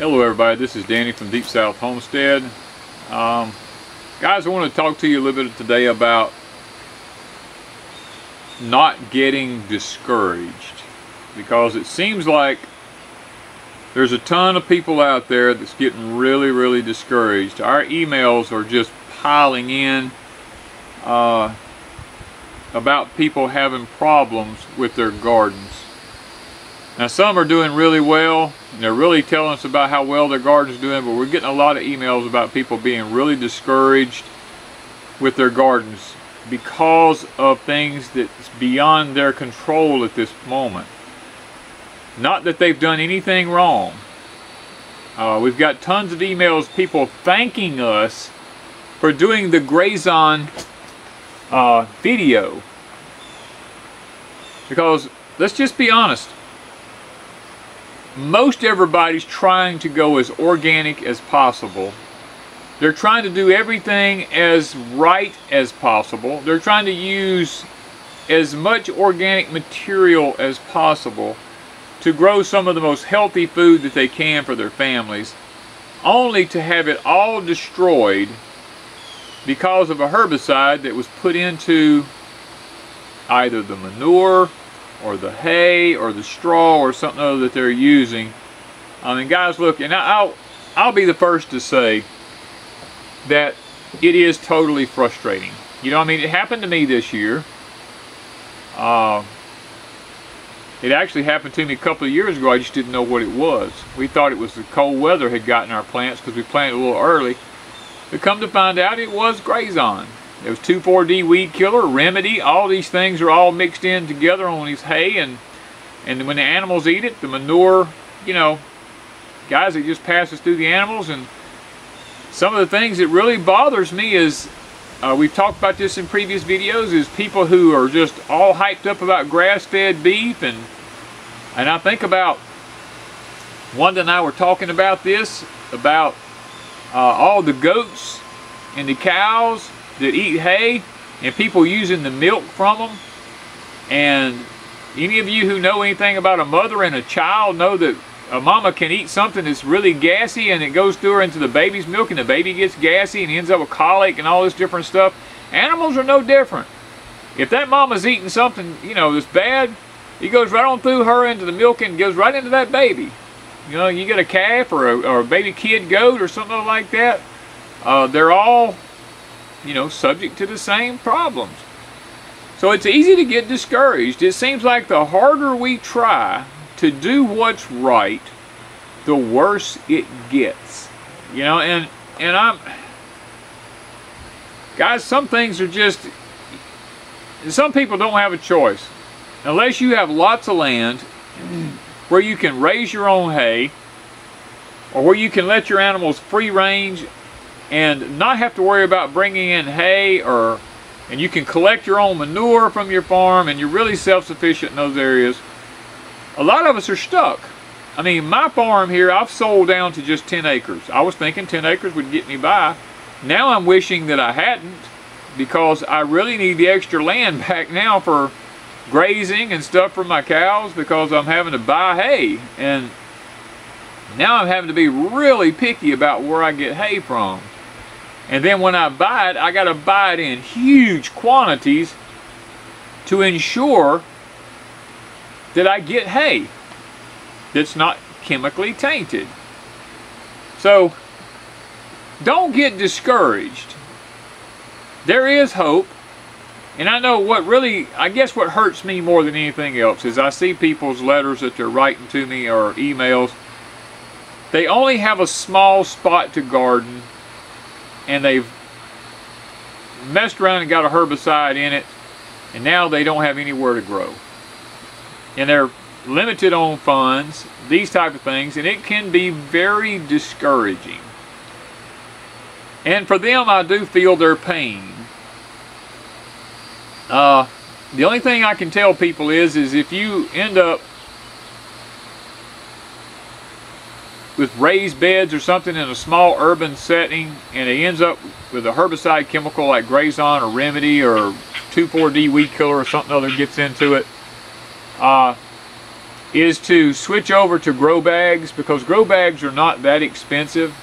Hello everybody, this is Danny from Deep South Homestead. Um, guys, I want to talk to you a little bit today about not getting discouraged because it seems like there's a ton of people out there that's getting really, really discouraged. Our emails are just piling in uh, about people having problems with their gardens. Now some are doing really well, and they're really telling us about how well their garden's doing, but we're getting a lot of emails about people being really discouraged with their gardens because of things that's beyond their control at this moment. Not that they've done anything wrong. Uh, we've got tons of emails, people thanking us for doing the Grazon uh, video. Because, let's just be honest, most everybody's trying to go as organic as possible. They're trying to do everything as right as possible. They're trying to use as much organic material as possible to grow some of the most healthy food that they can for their families, only to have it all destroyed because of a herbicide that was put into either the manure or the hay or the straw or something other that they're using. I mean, guys, look, and I'll, I'll be the first to say that it is totally frustrating. You know, I mean, it happened to me this year. Uh, it actually happened to me a couple of years ago. I just didn't know what it was. We thought it was the cold weather had gotten our plants because we planted a little early. But come to find out, it was Grazon. It was 2,4-D weed killer, remedy. All these things are all mixed in together on these hay, and and when the animals eat it, the manure, you know, guys, it just passes through the animals. And some of the things that really bothers me is, uh, we've talked about this in previous videos, is people who are just all hyped up about grass-fed beef, and and I think about Wanda and I were talking about this about uh, all the goats and the cows that eat hay and people using the milk from them. And any of you who know anything about a mother and a child know that a mama can eat something that's really gassy and it goes through her into the baby's milk and the baby gets gassy and ends up with colic and all this different stuff. Animals are no different. If that mama's eating something, you know, that's bad, it goes right on through her into the milk and goes right into that baby. You know, you get a calf or a, or a baby kid goat or something like that, uh, they're all you know, subject to the same problems. So it's easy to get discouraged. It seems like the harder we try to do what's right, the worse it gets. You know, and and I'm guys, some things are just some people don't have a choice. Unless you have lots of land where you can raise your own hay or where you can let your animals free range and not have to worry about bringing in hay or and you can collect your own manure from your farm and you're really self-sufficient in those areas. A lot of us are stuck. I mean my farm here I've sold down to just 10 acres. I was thinking 10 acres would get me by. Now I'm wishing that I hadn't because I really need the extra land back now for grazing and stuff for my cows because I'm having to buy hay. And now I'm having to be really picky about where I get hay from and then when I buy it, I got to buy it in huge quantities to ensure that I get hay that's not chemically tainted. So don't get discouraged. There is hope. And I know what really, I guess what hurts me more than anything else is I see people's letters that they're writing to me or emails. They only have a small spot to garden and they've messed around and got a herbicide in it and now they don't have anywhere to grow. And they're limited on funds these type of things and it can be very discouraging. And for them I do feel their pain. Uh, the only thing I can tell people is is if you end up with raised beds or something in a small urban setting and it ends up with a herbicide chemical like Grazon or Remedy or 2,4-D weed killer or something other gets into it, uh, is to switch over to grow bags because grow bags are not that expensive.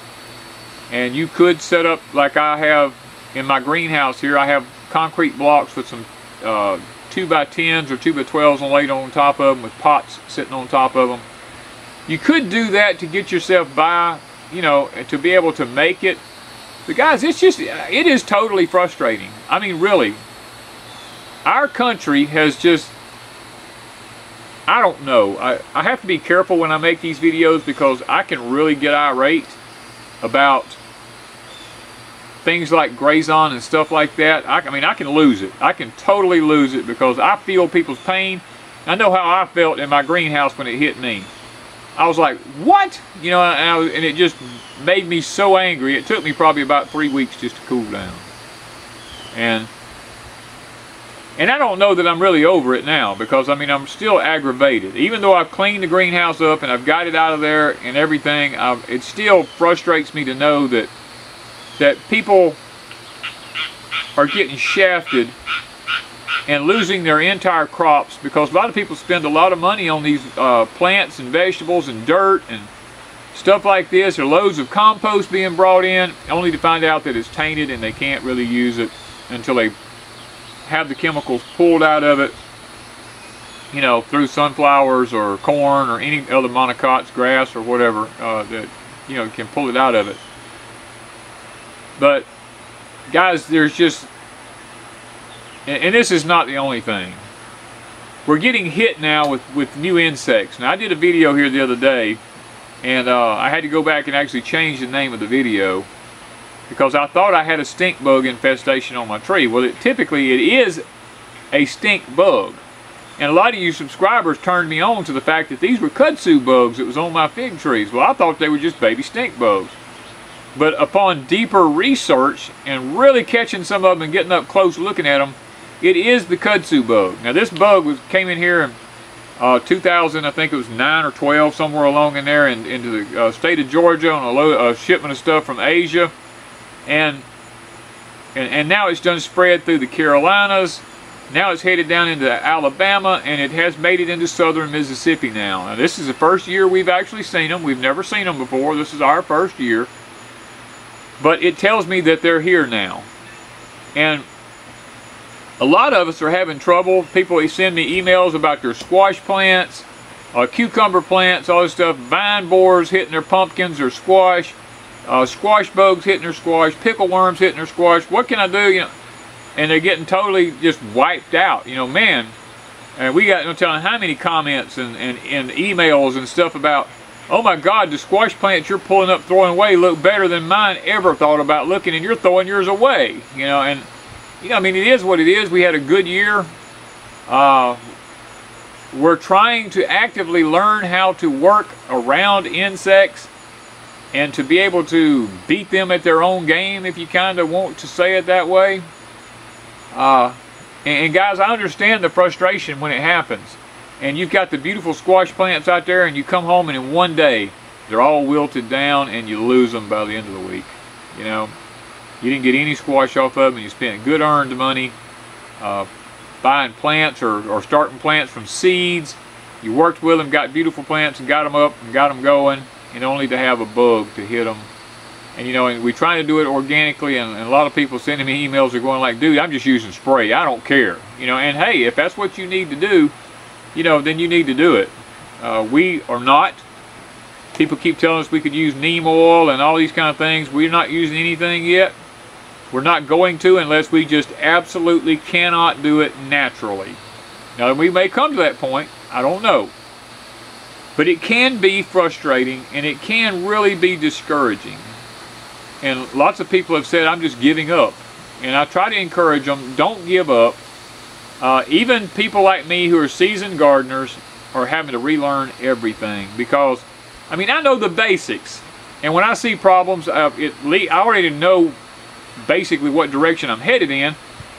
And you could set up like I have in my greenhouse here I have concrete blocks with some uh, 2 by 10s or 2 by 12s laid on top of them with pots sitting on top of them you could do that to get yourself by you know to be able to make it but guys it's just it is totally frustrating I mean really our country has just I don't know. I, I have to be careful when I make these videos because I can really get irate about things like Grazon and stuff like that. I, I mean, I can lose it. I can totally lose it because I feel people's pain. I know how I felt in my greenhouse when it hit me. I was like, what? You know, and, I, and it just made me so angry. It took me probably about three weeks just to cool down. And and I don't know that I'm really over it now because I mean I'm still aggravated. Even though I've cleaned the greenhouse up and I've got it out of there and everything, I've, it still frustrates me to know that that people are getting shafted and losing their entire crops because a lot of people spend a lot of money on these uh, plants and vegetables and dirt and stuff like this or loads of compost being brought in only to find out that it's tainted and they can't really use it until they have the chemicals pulled out of it, you know, through sunflowers or corn or any other monocots, grass or whatever uh, that, you know, can pull it out of it. But, guys, there's just, and, and this is not the only thing. We're getting hit now with, with new insects. Now, I did a video here the other day, and uh, I had to go back and actually change the name of the video because I thought I had a stink bug infestation on my tree. Well, it, typically it is a stink bug. And a lot of you subscribers turned me on to the fact that these were kudzu bugs that was on my fig trees. Well, I thought they were just baby stink bugs. But upon deeper research and really catching some of them and getting up close looking at them, it is the kudzu bug. Now this bug was came in here in uh, 2000, I think it was 9 or 12, somewhere along in there, in, into the uh, state of Georgia on a, load, a shipment of stuff from Asia and, and, and now it's done spread through the Carolinas. Now it's headed down into Alabama, and it has made it into southern Mississippi now. Now this is the first year we've actually seen them. We've never seen them before. This is our first year. But it tells me that they're here now. And a lot of us are having trouble. People send me emails about their squash plants, uh, cucumber plants, all this stuff, vine borers hitting their pumpkins or squash uh, squash bugs hitting their squash, pickle worms hitting their squash. What can I do? You know, and they're getting totally just wiped out. You know, man. And we got, I'm telling how many comments and, and, and emails and stuff about, oh my God, the squash plants you're pulling up, throwing away look better than mine ever thought about looking, and you're throwing yours away. You know, and you know, I mean, it is what it is. We had a good year. Uh, we're trying to actively learn how to work around insects and to be able to beat them at their own game, if you kind of want to say it that way. Uh, and, and, guys, I understand the frustration when it happens. And you've got the beautiful squash plants out there, and you come home, and in one day, they're all wilted down, and you lose them by the end of the week. You know, you didn't get any squash off of them, you spent good earned money uh, buying plants or, or starting plants from seeds. You worked with them, got beautiful plants, and got them up and got them going and only to have a bug to hit them. And you know, and we try to do it organically, and, and, a lot of people sending me emails are going like, dude, I'm just using spray. I don't care. You know, and hey, if that's what you need to do, you know, then you need to do it. Uh, we are not. People keep telling us we could use neem oil and all these kind of things. We're not using anything yet. We're not going to unless we just absolutely cannot do it naturally. Now, we may come to that point. I don't know. But it can be frustrating and it can really be discouraging. And lots of people have said, I'm just giving up. And I try to encourage them, don't give up. Uh, even people like me who are seasoned gardeners are having to relearn everything because, I mean, I know the basics. And when I see problems, uh, it, I already know basically what direction I'm headed in.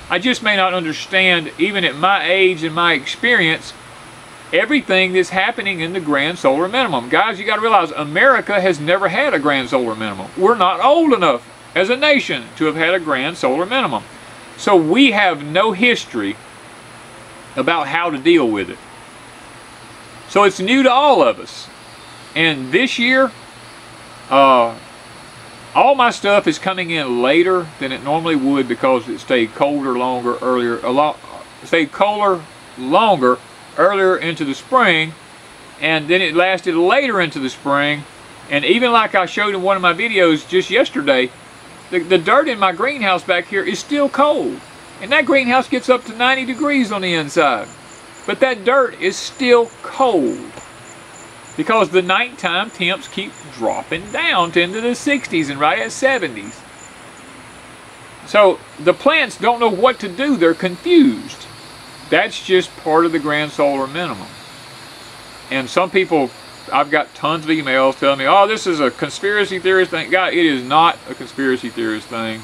I just may not understand, even at my age and my experience, everything that's happening in the grand solar minimum. Guys, you got to realize America has never had a grand solar minimum. We're not old enough as a nation to have had a grand solar minimum. So we have no history about how to deal with it. So it's new to all of us. And this year, uh, all my stuff is coming in later than it normally would because it stayed colder longer earlier, a lot, stayed colder longer earlier into the spring, and then it lasted later into the spring. And even like I showed in one of my videos just yesterday, the, the dirt in my greenhouse back here is still cold. And that greenhouse gets up to 90 degrees on the inside. But that dirt is still cold because the nighttime temps keep dropping down to into the 60s and right at 70s. So the plants don't know what to do. They're confused. That's just part of the grand solar minimum. And some people, I've got tons of emails telling me, oh, this is a conspiracy theorist thing. God, it is not a conspiracy theorist thing.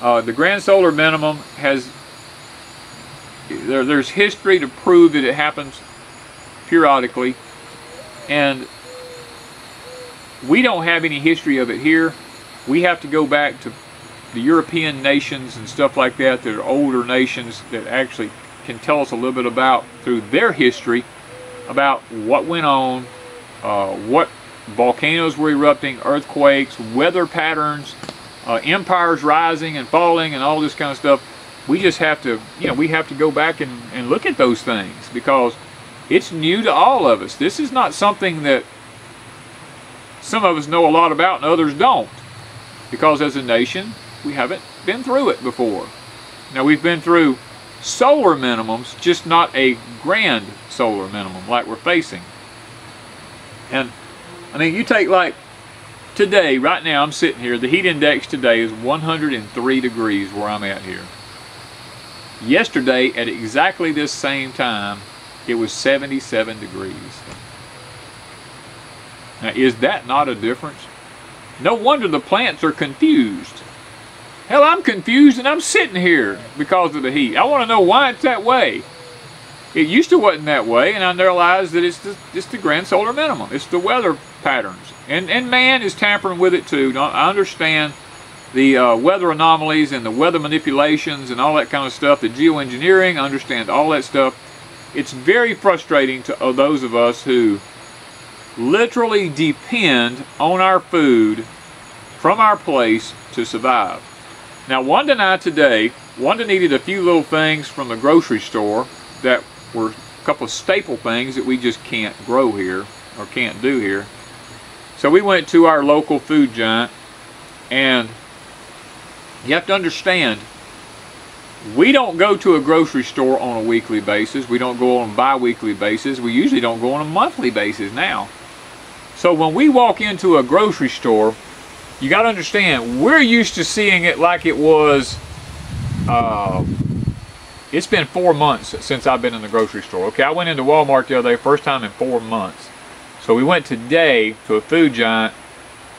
Uh, the grand solar minimum has, there, there's history to prove that it happens periodically. And we don't have any history of it here. We have to go back to the European nations and stuff like that that are older nations that actually can tell us a little bit about through their history about what went on, uh, what volcanoes were erupting, earthquakes, weather patterns, uh, empires rising and falling and all this kind of stuff. We just have to, you know, we have to go back and, and look at those things because it's new to all of us. This is not something that some of us know a lot about and others don't. Because as a nation, we haven't been through it before. Now we've been through solar minimums, just not a grand solar minimum like we're facing. And I mean, you take like today, right now I'm sitting here, the heat index today is 103 degrees where I'm at here. Yesterday at exactly this same time, it was 77 degrees. Now, is that not a difference? No wonder the plants are confused. Hell, I'm confused and I'm sitting here because of the heat. I want to know why it's that way. It used to wasn't that way, and I realized that it's the, it's the grand solar minimum. It's the weather patterns. And, and man is tampering with it too. I understand the uh, weather anomalies and the weather manipulations and all that kind of stuff, the geoengineering, I understand all that stuff it's very frustrating to uh, those of us who literally depend on our food from our place to survive. Now Wanda and I today, Wanda needed a few little things from the grocery store that were a couple of staple things that we just can't grow here or can't do here. So we went to our local food giant and you have to understand we don't go to a grocery store on a weekly basis. We don't go on a bi-weekly basis. We usually don't go on a monthly basis now. So when we walk into a grocery store, you got to understand, we're used to seeing it like it was, uh, it's been four months since I've been in the grocery store. Okay, I went into Walmart the other day, first time in four months. So we went today to a food giant,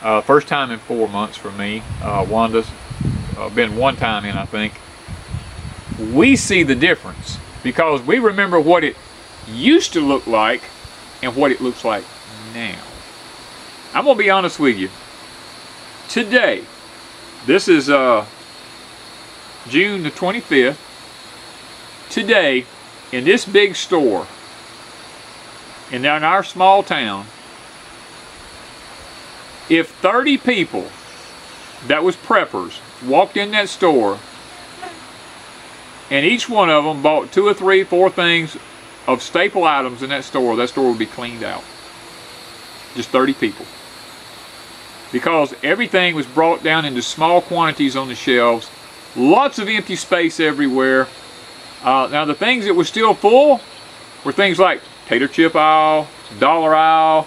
uh, first time in four months for me. Uh, Wanda's uh, been one time in, I think we see the difference because we remember what it used to look like and what it looks like now. I'm going to be honest with you. Today, this is uh, June the 25th. Today, in this big store, and in our small town, if 30 people that was preppers walked in that store and each one of them bought two or three, four things of staple items in that store, that store would be cleaned out. Just 30 people. Because everything was brought down into small quantities on the shelves, lots of empty space everywhere. Uh, now the things that were still full were things like tater chip aisle, dollar aisle,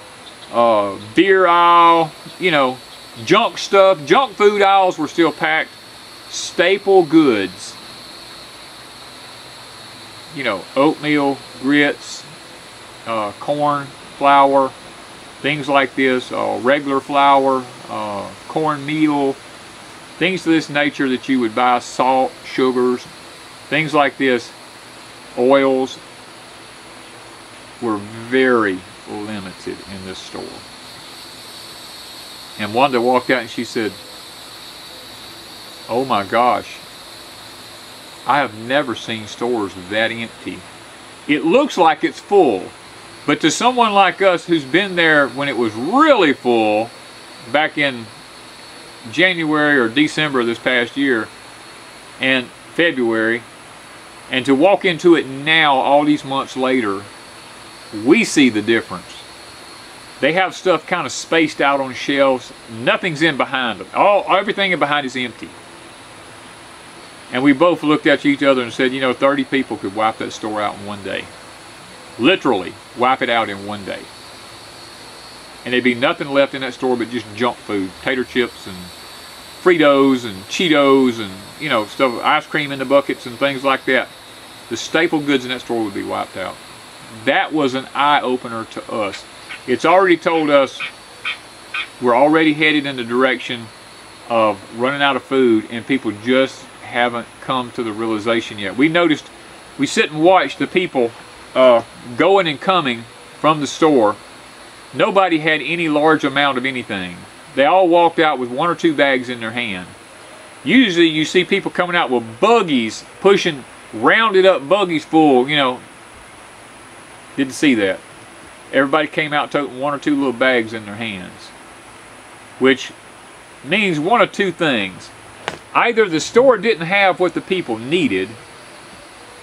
uh, beer aisle, you know, junk stuff. Junk food aisles were still packed. Staple goods you know, oatmeal, grits, uh, corn, flour, things like this, uh, regular flour, uh, cornmeal, things of this nature that you would buy, salt, sugars, things like this, oils, were very limited in this store. And Wanda walked out and she said, oh my gosh, I have never seen stores that empty. It looks like it's full, But to someone like us who's been there when it was really full back in January or December of this past year and February, and to walk into it now, all these months later, we see the difference. They have stuff kind of spaced out on shelves. Nothing's in behind them. All everything in behind is empty. And we both looked at each other and said, you know, 30 people could wipe that store out in one day. Literally, wipe it out in one day. And there'd be nothing left in that store but just junk food, tater chips and Fritos and Cheetos and, you know, stuff, ice cream in the buckets and things like that. The staple goods in that store would be wiped out. That was an eye-opener to us. It's already told us we're already headed in the direction of running out of food and people just haven't come to the realization yet. We noticed, we sit and watch the people uh, going and coming from the store. Nobody had any large amount of anything. They all walked out with one or two bags in their hand. Usually you see people coming out with buggies, pushing rounded up buggies full, you know. Didn't see that. Everybody came out toting one or two little bags in their hands. Which means one of two things. Either the store didn't have what the people needed,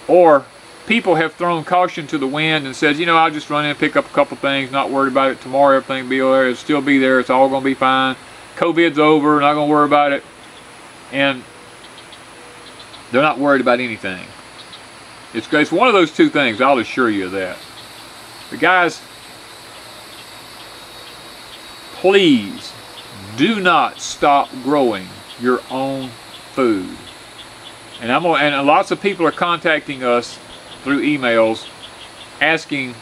or people have thrown caution to the wind and said, you know, I'll just run in and pick up a couple things, not worried about it. Tomorrow everything will be there. It'll still be there. It's all going to be fine. COVID's over. Not going to worry about it. And they're not worried about anything. It's, it's one of those two things. I'll assure you of that. But guys, please do not stop growing your own food. And I'm and lots of people are contacting us through emails asking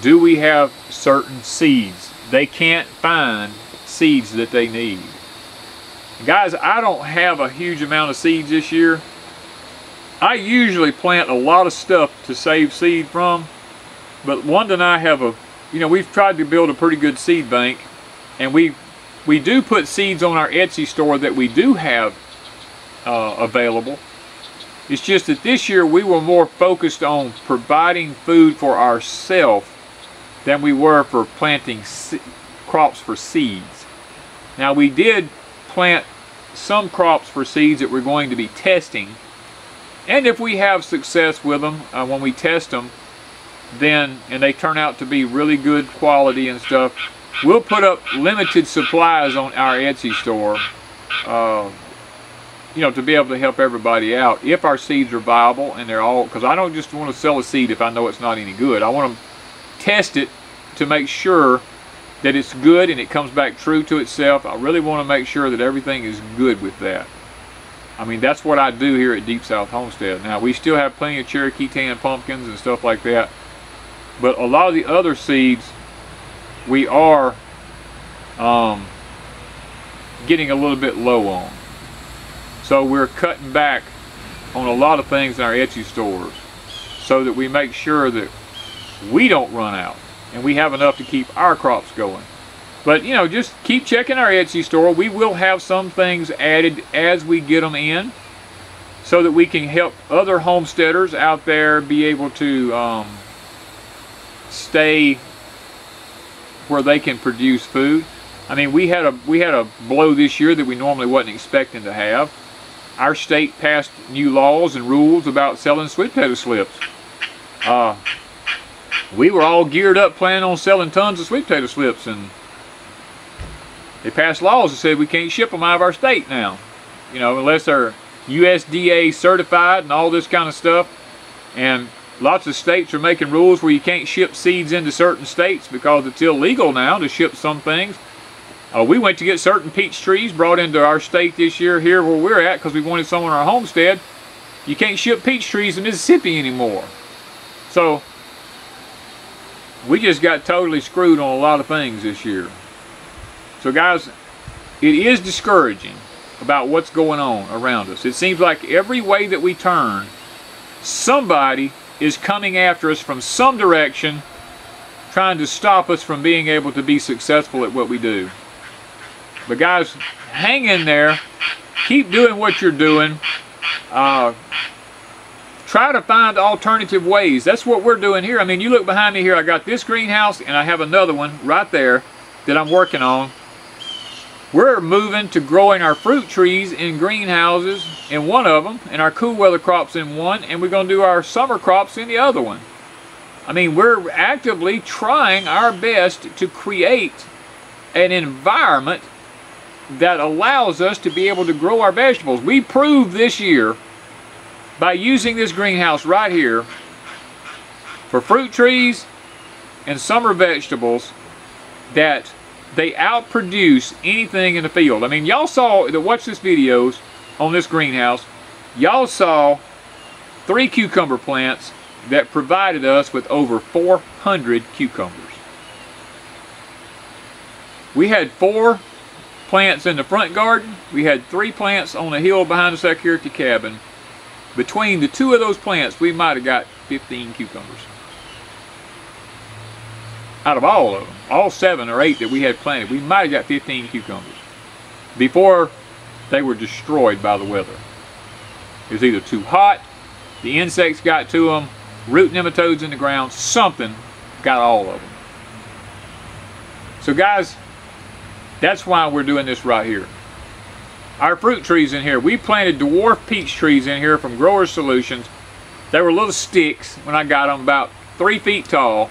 do we have certain seeds? They can't find seeds that they need. Guys I don't have a huge amount of seeds this year. I usually plant a lot of stuff to save seed from but Wanda and I have a you know we've tried to build a pretty good seed bank and we we do put seeds on our Etsy store that we do have uh, available it's just that this year we were more focused on providing food for ourselves than we were for planting crops for seeds. Now we did plant some crops for seeds that we're going to be testing. And if we have success with them, uh, when we test them, then, and they turn out to be really good quality and stuff, we'll put up limited supplies on our Etsy store. Uh, you know, to be able to help everybody out if our seeds are viable and they're all, because I don't just want to sell a seed if I know it's not any good. I want to test it to make sure that it's good and it comes back true to itself. I really want to make sure that everything is good with that. I mean, that's what I do here at Deep South Homestead. Now, we still have plenty of Cherokee tan pumpkins and stuff like that. But a lot of the other seeds, we are um, getting a little bit low on. So we're cutting back on a lot of things in our Etsy stores so that we make sure that we don't run out and we have enough to keep our crops going. But you know, just keep checking our Etsy store. We will have some things added as we get them in so that we can help other homesteaders out there be able to um, stay where they can produce food. I mean, we had a we had a blow this year that we normally wasn't expecting to have our state passed new laws and rules about selling sweet potato slips. Uh, we were all geared up planning on selling tons of sweet potato slips and they passed laws that said we can't ship them out of our state now. You know, unless they're USDA certified and all this kind of stuff. And lots of states are making rules where you can't ship seeds into certain states because it's illegal now to ship some things. Uh, we went to get certain peach trees brought into our state this year here where we're at because we wanted some on our homestead. You can't ship peach trees to Mississippi anymore. So we just got totally screwed on a lot of things this year. So guys, it is discouraging about what's going on around us. It seems like every way that we turn, somebody is coming after us from some direction trying to stop us from being able to be successful at what we do. But guys, hang in there. Keep doing what you're doing. Uh, try to find alternative ways. That's what we're doing here. I mean, you look behind me here, I got this greenhouse and I have another one right there that I'm working on. We're moving to growing our fruit trees in greenhouses in one of them and our cool weather crops in one and we're going to do our summer crops in the other one. I mean, we're actively trying our best to create an environment that allows us to be able to grow our vegetables. We proved this year by using this greenhouse right here for fruit trees and summer vegetables that they outproduce anything in the field. I mean, y'all saw, that watch this videos on this greenhouse, y'all saw three cucumber plants that provided us with over 400 cucumbers. We had four plants in the front garden. We had three plants on the hill behind the security cabin. Between the two of those plants, we might have got 15 cucumbers. Out of all of them, all seven or eight that we had planted, we might have got 15 cucumbers before they were destroyed by the weather. It was either too hot, the insects got to them, root nematodes in the ground, something got all of them. So guys, that's why we're doing this right here. Our fruit trees in here, we planted dwarf peach trees in here from Grower Solutions. They were little sticks when I got them, about three feet tall.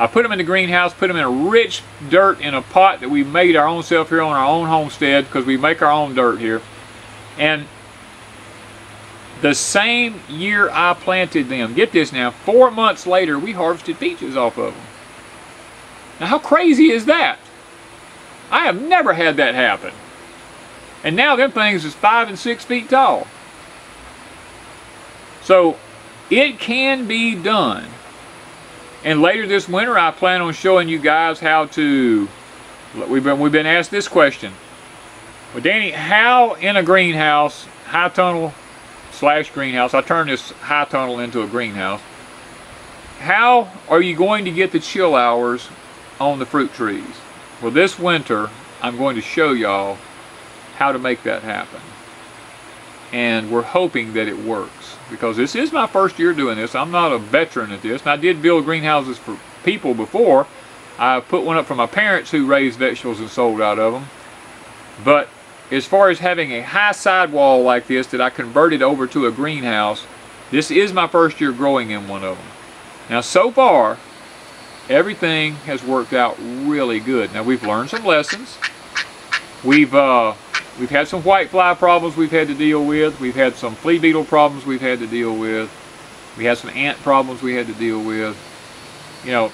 I put them in the greenhouse, put them in a rich dirt in a pot that we made our own self here on our own homestead because we make our own dirt here. And the same year I planted them, get this now, four months later we harvested peaches off of them. Now how crazy is that? I have never had that happen. And now them things is five and six feet tall. So it can be done. And later this winter I plan on showing you guys how to, we've been, we've been asked this question. Well Danny, how in a greenhouse, high tunnel slash greenhouse. I turned this high tunnel into a greenhouse. How are you going to get the chill hours on the fruit trees? Well, this winter, I'm going to show y'all how to make that happen. And we're hoping that it works because this is my first year doing this. I'm not a veteran at this. And I did build greenhouses for people before. I put one up for my parents who raised vegetables and sold out of them. But as far as having a high sidewall like this that I converted over to a greenhouse, this is my first year growing in one of them. Now so far, everything has worked out really good. Now we've learned some lessons. We've uh, we've had some white fly problems we've had to deal with. We've had some flea beetle problems we've had to deal with. We had some ant problems we had to deal with. You know,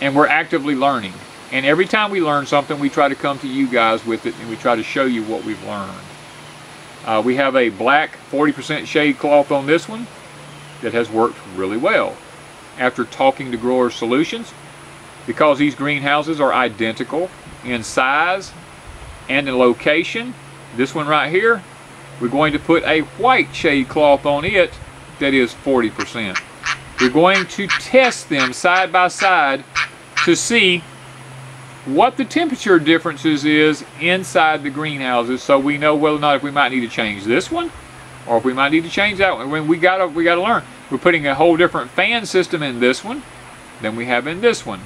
and we're actively learning. And every time we learn something, we try to come to you guys with it and we try to show you what we've learned. Uh, we have a black 40% shade cloth on this one that has worked really well. After talking to Grower Solutions, because these greenhouses are identical in size and in location, this one right here, we're going to put a white shade cloth on it that is 40%. We're going to test them side by side to see what the temperature differences is inside the greenhouses so we know whether or not if we might need to change this one or if we might need to change that one. When we gotta we gotta learn. We're putting a whole different fan system in this one than we have in this one.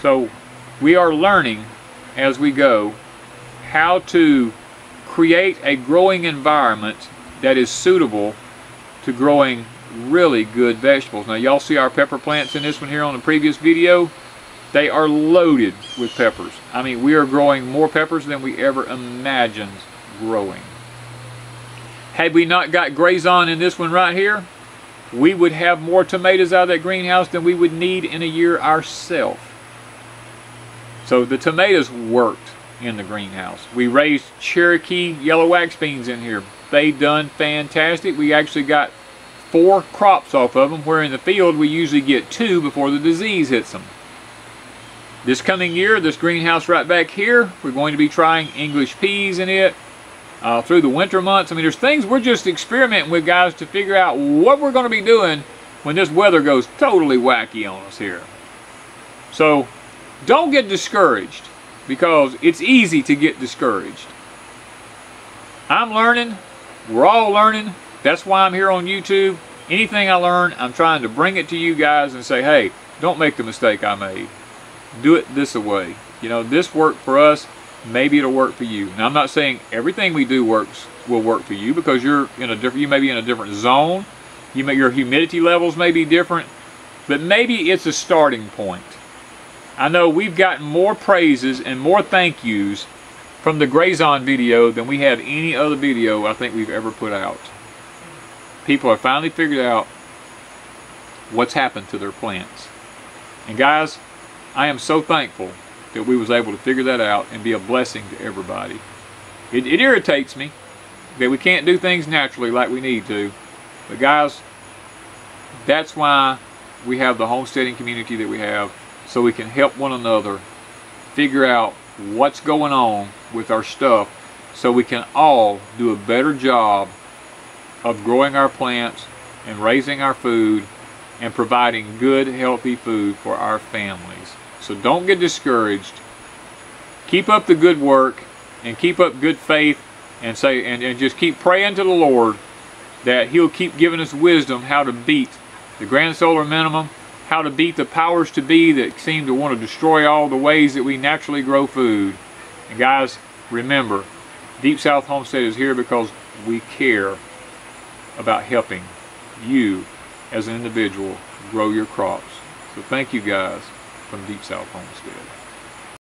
So we are learning as we go how to create a growing environment that is suitable to growing really good vegetables. Now y'all see our pepper plants in this one here on the previous video. They are loaded with peppers. I mean, we are growing more peppers than we ever imagined growing. Had we not got Grazon in this one right here, we would have more tomatoes out of that greenhouse than we would need in a year ourselves. So the tomatoes worked in the greenhouse. We raised Cherokee yellow wax beans in here. They done fantastic. We actually got four crops off of them, where in the field we usually get two before the disease hits them. This coming year, this greenhouse right back here, we're going to be trying English peas in it uh, through the winter months. I mean, there's things we're just experimenting with, guys, to figure out what we're going to be doing when this weather goes totally wacky on us here. So, don't get discouraged because it's easy to get discouraged. I'm learning. We're all learning. That's why I'm here on YouTube. Anything I learn, I'm trying to bring it to you guys and say, hey, don't make the mistake I made. Do it this way. You know, this worked for us. Maybe it'll work for you. Now, I'm not saying everything we do works will work for you because you're in a different. You may be in a different zone. You may your humidity levels may be different, but maybe it's a starting point. I know we've gotten more praises and more thank yous from the Grazon video than we have any other video I think we've ever put out. People have finally figured out what's happened to their plants. And guys, I am so thankful that we was able to figure that out and be a blessing to everybody. It, it irritates me that we can't do things naturally like we need to. But guys, that's why we have the homesteading community that we have so we can help one another figure out what's going on with our stuff so we can all do a better job of growing our plants and raising our food and providing good healthy food for our families. So don't get discouraged. Keep up the good work and keep up good faith and say and, and just keep praying to the Lord that he'll keep giving us wisdom how to beat the grand solar minimum, how to beat the powers to be that seem to want to destroy all the ways that we naturally grow food. And guys, remember, Deep South Homestead is here because we care about helping you as an individual grow your crops. So thank you guys from Deep South Homestead.